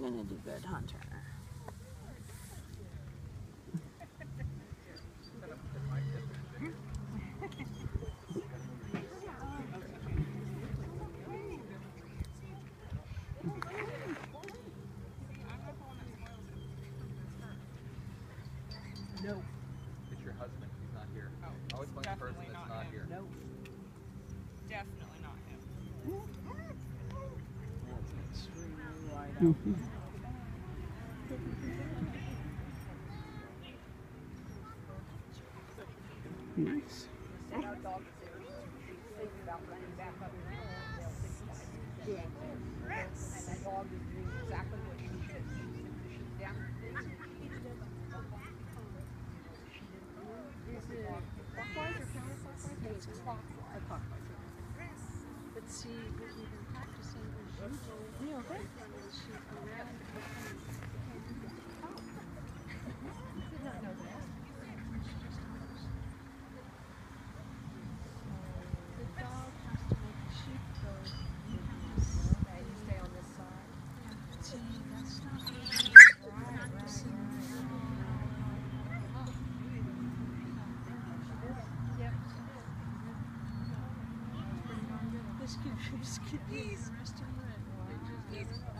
gonna do good, Hunter. No. It's your husband. He's not here. Oh, Always find the person that's not not here. No. Definitely not him. That's extremely Clockwise. But see, what we've been practicing is usually You okay? she around Did not know that. the dog has to make the sheep go And you stay on this side. see that's not really practicing Yep. This could this could be interesting right That's hard to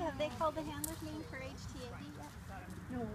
have they called the handler's name for HTAD yet? No.